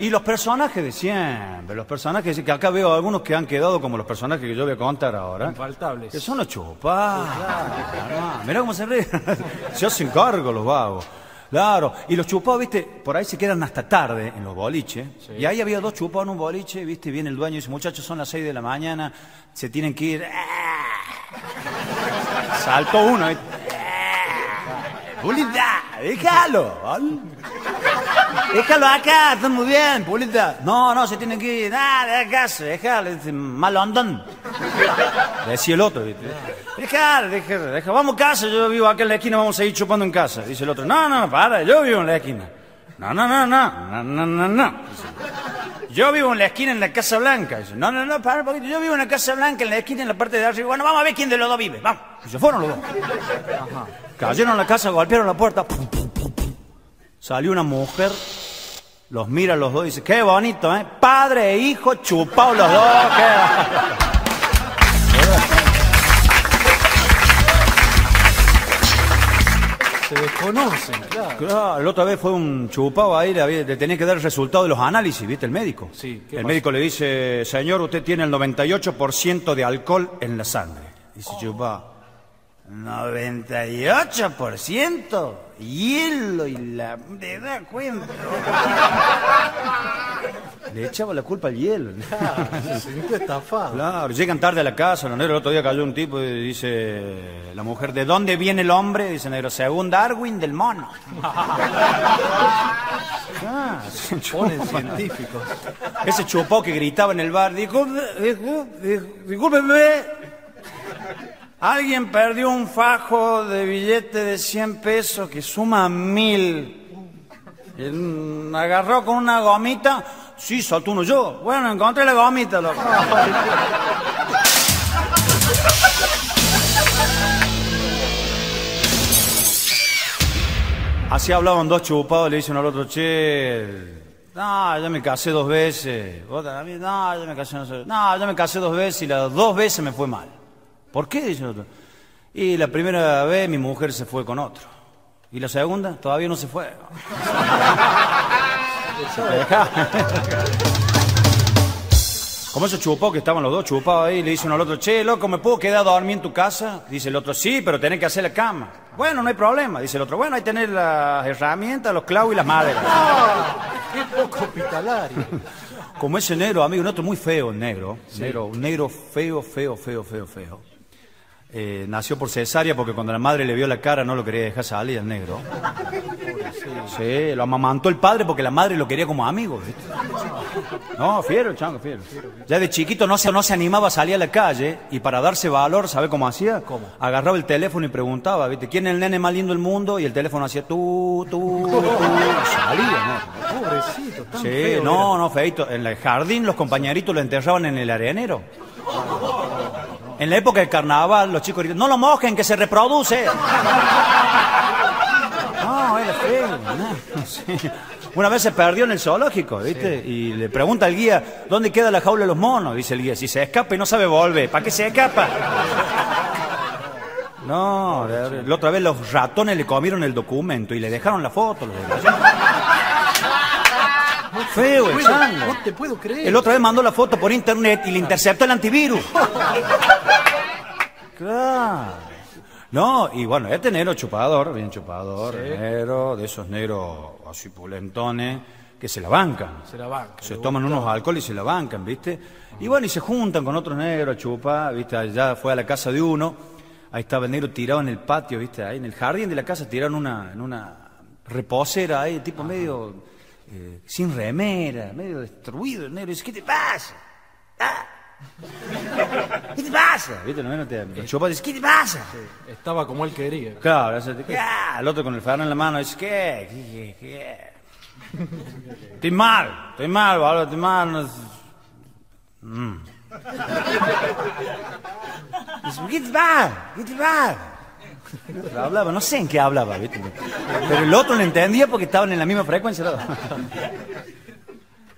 Y los personajes de siempre, los personajes que acá veo algunos que han quedado como los personajes que yo voy a contar ahora. Infaltables. Que son los chupas. Mirá cómo se ríen. Se hacen cargo los vagos. Claro, y los chupados, viste, por ahí se quedan hasta tarde en los boliches. Y ahí había dos chupados en un boliche, viste, viene el dueño y dice, muchachos, son las seis de la mañana, se tienen que ir. Saltó uno, ¿viste? Pulita, déjalo. ¿vale? Déjalo acá, está muy bien, Pulita. No, no, se tienen que ir. Ah, de casa, déjalo. Dice, Malondón. Decía el otro, ¿viste? Déjalo, déjalo, déjalo. Vamos a casa, yo vivo acá en la esquina, vamos a seguir chupando en casa. Dice el otro, no, no, para, yo vivo en la esquina. No, no, no, no, no, no, no. Dice, yo vivo en la esquina en la Casa Blanca. Dice, no, no, no, para un poquito. Yo vivo en la Casa Blanca, en la esquina, en la parte de arriba. Bueno, vamos a ver quién de los dos vive. Vamos. Y se fueron los dos. Cayeron a la casa, golpearon la puerta. Pum, pum. Salió una mujer, los mira a los dos y dice, qué bonito, ¿eh? Padre e hijo chupados los dos. qué- Se desconocen, claro. Claro, la otra vez fue un chupado ahí, le, había- le tenía que dar el resultado de los análisis, ¿viste? El médico. Sí, ¿qué El médico le dice, señor, usted tiene el 98% de alcohol en la sangre. Dice chupado, ¿98%? Hielo y la... ¿Te das cuenta? Le echaba la culpa al hielo. Se sintió estafado. Claro, llegan tarde a la casa, los negros, el otro día cayó un tipo y dice la mujer, ¿de dónde viene el hombre? Dice negro, según Darwin, del mono. Ah, se Ponen científicos. Ese chupó que gritaba en el bar, dijo, discúlpeme, alguien perdió un fajo de billete de 100 pesos que suma mil. Agarró con una gomita, sí, soltó uno yo. Bueno, encontré la gomita, loco. Así hablaban dos chupados, le dicen al otro, che, no, ya me casé dos veces. Vos no, ya me casé, no, sé. no, ya me casé dos veces y las dos veces me fue mal. ¿Por qué? Dice el otro. Y la primera vez mi mujer se fue con otro. Y la segunda todavía no se fue. Como esos chupados que estaban los dos chupados ahí, le dice uno al otro, che, loco, ¿me puedo quedar a dormir en tu casa? Dice el otro, sí, pero tenés que hacer la cama. Bueno, no hay problema. Dice el otro, bueno, hay que tener las herramientas, los clavos y las maderas. Qué poco hospitalario. Como ese negro, amigo, un otro muy feo, el negro. negro un negro feo, feo, feo, feo, feo. Eh, nació por cesárea porque cuando la madre le vio la cara no lo quería dejar salir el negro. Sí, lo amamantó el padre porque la madre lo quería como amigo. ¿viste? No, fiero, chango, fiero. Ya de chiquito no se, no se animaba a salir a la calle y para darse valor, ¿sabe cómo hacía? ¿Cómo? Agarraba el teléfono y preguntaba, ¿viste? ¿Quién es el nene más lindo del mundo? Y el teléfono hacía tú, tú, tú. Salía, ¿no? Pobrecito, tan Sí, feo no, no, feito. En el jardín los compañeritos lo enterraban en el arenero. En la época del carnaval, los chicos gritaban, no lo mojen, que se reproduce. No, era feo. no, sí. Una vez se perdió en el zoológico, ¿viste? Y le pregunta al guía, ¿dónde queda la jaula de los monos? Dice el guía, si se escapa y no sabe volver, ¿para qué se escapa? No, la la otra vez los ratones le comieron el documento y le dejaron la foto. los. Feo el no te puedo creer. El otra vez mandó la foto por internet y le interceptó el antivirus. Claro. No, y bueno, este negro chupador, bien chupador, negro, de esos negros así pulentones, que se la bancan. Se la banca. Se toman unos alcohol y se la bancan, ¿viste? Y bueno, y se juntan con otros negros a chupar, ¿viste? Allá fue a la casa de uno, ahí estaba el negro tirado en el patio, ¿viste? Ahí en el jardín de la casa tiraron una, en una reposera ahí, tipo medio eh, sin remera, medio destruido el negro. Y dice, ¿qué te pasa? Ah. ¿Qué te pasa? ¿Viste? No, no te, los chupados dicen, ¿qué te pasa? Estaba como él quería. Claro, ese, ¿qué? Ah, el otro con el farol en la mano dice, ¿qué? ¿Qué? ¿Qué? Estoy mal, estoy mal, boludo, estoy mal. no es- Mm. Dice, ¿qué te va? ¿Qué te va? Hablaba, no sé en qué hablaba, ¿viste? Pero el otro le entendía porque estaban en la misma frecuencia. los dos.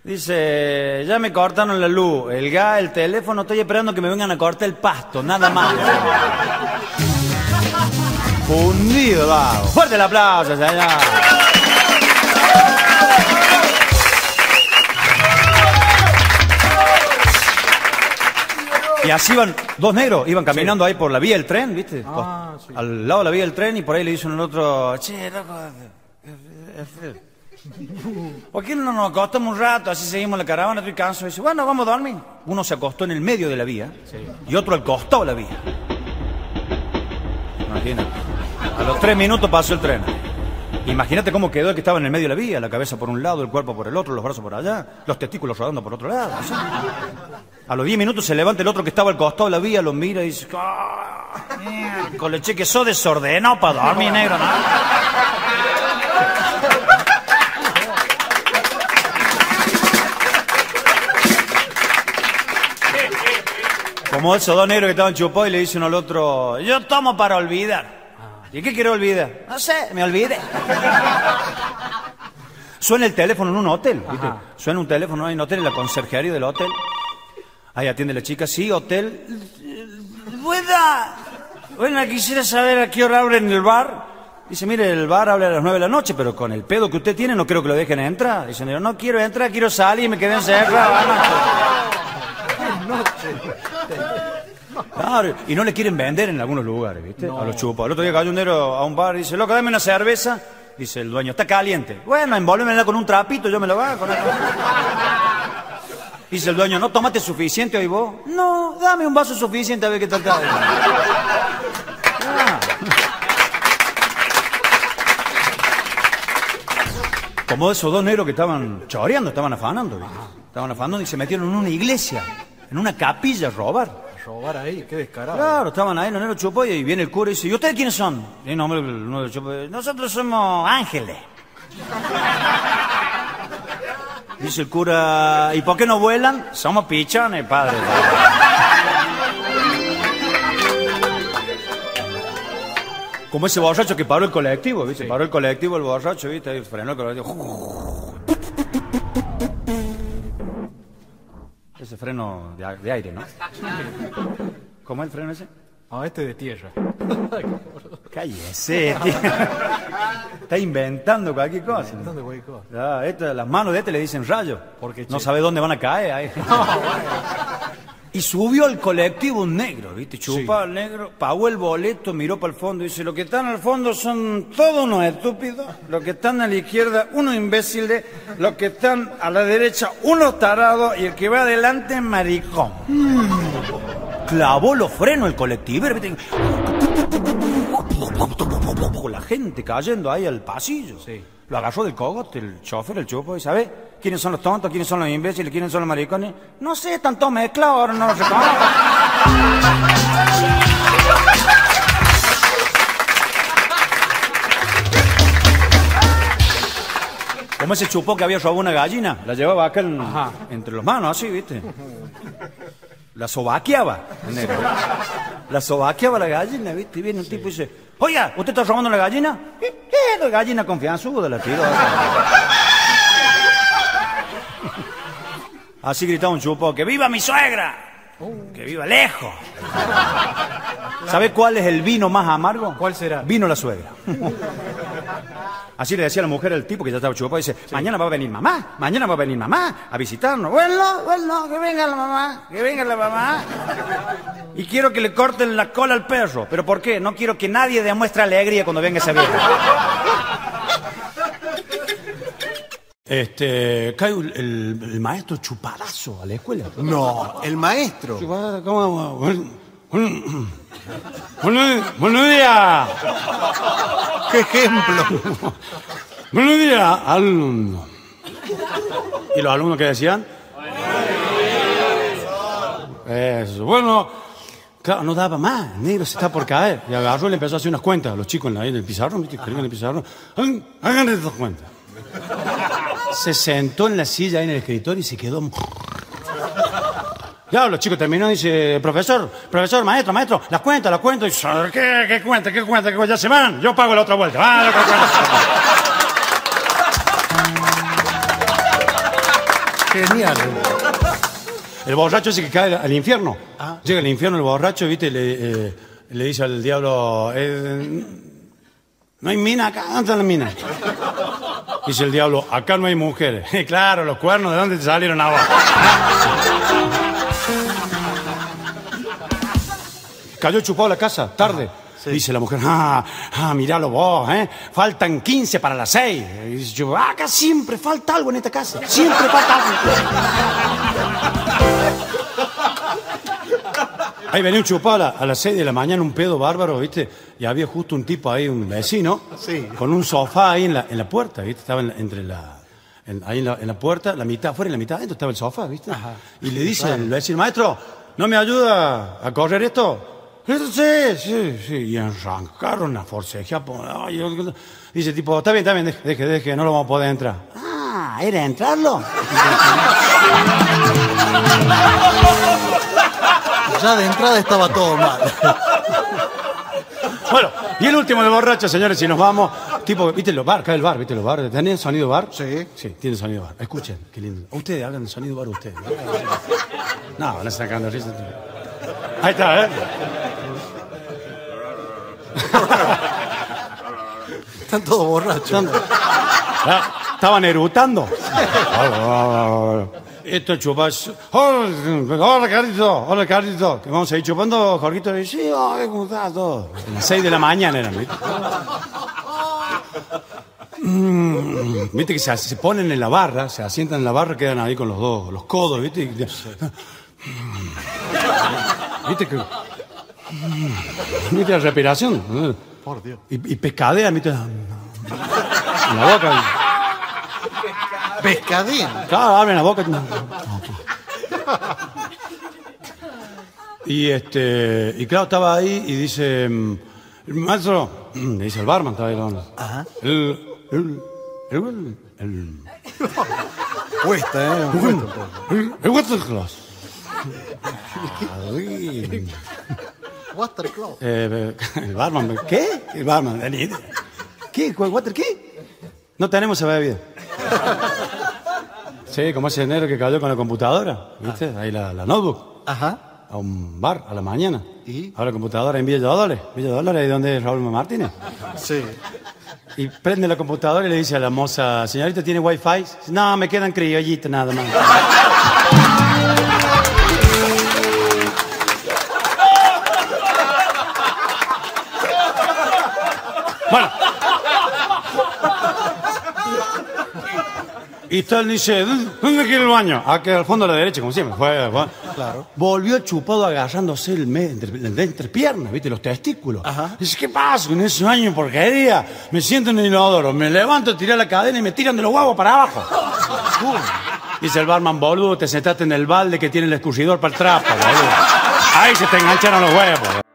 Dice, ya me cortaron la luz, el gas, el teléfono, estoy esperando que me vengan a cortar el pasto, nada más. Fundido, va. Fuerte el aplauso, señor. Y así iban dos negros, iban caminando ahí por la vía del tren, ¿viste? Ah, al lado de la vía del tren y por ahí le dicen al otro, che, loco, eh, eh, eh, ¿por qué no nos acostamos un rato? Así seguimos la caravana, estoy cansado. Y dice, bueno, vamos a dormir. Uno se acostó en el medio de la vía y otro al costado de la vía. Imagínate. A los tres minutos pasó el tren. Imagínate cómo quedó el que estaba en el medio de la vía, la cabeza por un lado, el cuerpo por el otro, los brazos por allá, los testículos rodando por otro lado. A los diez minutos se levanta el otro que estaba al costado de la vía, lo mira y dice, "Ah, miércoles, che, que sos desordenado para dormir, negro, ¿no? Como esos dos negros que estaban chupados y le dicen al otro, yo tomo para olvidar. ¿Y qué quiero olvidar? No sé, me olvidé. Suena el teléfono en un hotel, ¿viste? Suena un teléfono en un hotel, en la conserjería del hotel. Ahí atiende la chica, sí, hotel. Buena, buena, quisiera saber a qué hora abren el bar. Dice, mire, el bar abre a las nueve de la noche, pero con el pedo que usted tiene no creo que lo dejen entrar. Dice, no quiero entrar, quiero salir, me quedé encerrado. Y no le quieren vender en algunos lugares, ¿viste? A los chupos. El otro día cayó un negro a un bar y dice, loco, dame una cerveza. Dice el dueño, está caliente. Bueno, envolvémela con un trapito, yo me lo hago. Dice el dueño, ¿no tomaste suficiente hoy vos? No, dame un vaso suficiente a ver qué tal está. Ah. Como esos dos negros que estaban choreando, estaban afanando. Estaban afanando y se metieron en una iglesia, en una capilla a robar. Robar ahí, qué descarado. Claro, estaban ahí los negros chupó y viene el cura y dice, ¿y ustedes quiénes son? Y no, nosotros somos ángeles. Dice el cura, ¿y por qué no vuelan? Somos pichones, padre. Como ese borracho que paró el colectivo, ¿viste? Paró el colectivo, el borracho, ¿viste? Ahí frenó el colectivo. Ese freno de, aire, ¿no? ¿Cómo es el freno ese? Ah, este de tierra. Cállese, tío. Está inventando cualquier cosa. ¿Dónde voy cosa? Ah, las manos de este le dicen rayo. Porque, no che. sabe dónde van a caer. ahí. Y subió al colectivo un negro, ¿viste? Chupaba al negro, pagó el boleto, miró para el fondo y dice, los que están al fondo son todos unos estúpidos, los que están a la izquierda unos imbéciles, los que están a la derecha unos tarados y el que va adelante maricón. Clavó los frenos el colectivo, ¿viste? La gente cayendo ahí al pasillo. Sí. Lo agarró del cogote el chofer, el chupo, y ¿sabe? ¿Quiénes son los tontos? ¿Quiénes son los imbéciles? ¿Quiénes son los maricones? No sé, están todos mezclados, ahora no los reconozco. Como ese chupó que había robado una gallina, la llevaba acá en- entre las manos, así, ¿viste? La sobaqueaba. La sobaqueaba la gallina, ¿viste? Y viene un tipo y dice, oiga, ¿usted está robando la gallina? ¿Qué? La gallina confianzuda, la tiró. Así gritaba un chupo, ¡que viva mi suegra! ¡Que viva lejos! ¿Sabe cuál es el vino más amargo? ¿Cuál será? Vino la suegra. Así le decía la mujer al tipo que ya estaba chupado, dice, mañana va a venir mamá, mañana va a venir mamá a visitarnos. Bueno, bueno, que venga la mamá, que venga la mamá. Y quiero que le corten la cola al perro. ¿Pero por qué? No quiero que nadie demuestre alegría cuando venga esa vieja. Este, cae el, el- el maestro chupadazo a la escuela. No, el maestro. Chupada, ¿cómo? Buen- buen- Buenos días. ¡Qué ejemplo! Buenos días, alumno. ¿Y los alumnos qué decían? Eso. Bueno, claro, no daba más. Negro se está por caer. Y agarró y le empezó a hacer unas cuentas a los chicos en, la, en el pizarrón. en el pizarrón. Hagan, hagan estas cuentas. Se sentó en la silla ahí en el escritorio y se quedó. Ya, los chicos terminaron y dice, profesor, profesor, maestro, maestro, las cuentas, las cuentas. Y dice, ¿qué, qué cuenta, qué cuenta, qué cuenta? Ya se van, yo pago la otra vuelta. Ah, la otra cuenta. Genial. El borracho ese que cae al infierno. Llega al infierno el borracho, ¿viste? Le, eh, le dice al diablo, eh, no hay mina acá, ¿dónde están las minas? Dice el diablo, acá no hay mujeres. claro, los cuernos, ¿de dónde te salieron ahora? Cayó chupado la casa, tarde. Dice la mujer, ah, ah, miralo vos, ¿eh? Faltan 15 para las 6. Y dice yo, "Ah, acá siempre falta algo en esta casa. Siempre falta algo. Ahí venía un chupado a, la- a las 6 de la mañana, un pedo bárbaro, ¿viste? Y había justo un tipo ahí, un vecino, Sí. con un sofá ahí en la, en la puerta, ¿viste? Estaba en entre la. en- ahí en la, en la puerta, la mitad, fuera y la mitad adentro estaba el sofá, ¿viste? Y le dice el vecino, maestro, ¿no me ayuda a correr esto? Sí, sí, sí. Y arrancaron a forcejear. Dice tipo, está bien, está bien, deje, deje, deje, no lo vamos a poder entrar. Ah, ¿era entrarlo? Ya de entrada estaba todo mal. Bueno, y el último de borracho, señores, si nos vamos. Tipo, ¿viste los bar? Acá el bar, ¿viste los bar? ¿Tienen sonido bar? Sí. Sí, tiene sonido bar. Escuchen, qué lindo. Ustedes hagan el sonido bar ustedes. No, van a estar sacando risa. Ahí está, ¿eh? Están todos borrachos. Ah, Estaban erutando. Esto es chupar. Hola, hola, Carlito. Hola, Carlito. ¿Que vamos a ir chupando, Jorgito? Y, sí, ay, ¿cómo estás? Todo. A las 6 de la mañana eran, ¿viste? Mm, Viste que se, se ponen en la barra, se asientan en la barra, quedan ahí con los dos, los codos, ¿viste? Y- ¿Viste que.? ¿Viste la respiración? Por Dios. Y, y pescadean, ¿viste? En la boca. Pescadín. Claro, abren la boca. Y este, y claro, estaba ahí y dice, mm, maestro, le dice el barman, estaba ahí la Ajá. El, el, el, el, Cuesta, ¿eh? Cuesta un poco. el, el. Ay, Waterclaw. eh, el barman, ¿qué? El barman. ¿Qué? ¿Cuál- ¿Water qué? No tenemos esa bebida. Sí, como ese enero que cayó con la computadora, ¿viste? Ahí la, la notebook. Ajá. a un bar a la mañana. ¿Y? Ahora computadora en Villa Dolores. Villa Dolores, ahí donde es Raúl Martínez. Sí. Y prende la computadora y le dice a la moza, señorita, ¿tiene wifi? No, me quedan criollitas nada más. Bueno. Y tal dice, ¿dónde quiere el baño? Aquí al fondo a la derecha, como siempre. Fue, fue. Claro. Volvió chupado agarrándose el me, entre, piernas, ¿viste? Los testículos. Ajá. Dice, ¿qué pasa con ese baño porquería? Me siento en el inodoro, me levanto, tiré la cadena y me tiran de los huevos para abajo. Pum. Dice el barman, boludo, te sentaste en el balde que tiene el escurridor para el trapo, boludo. Ahí se te engancharon los huevos.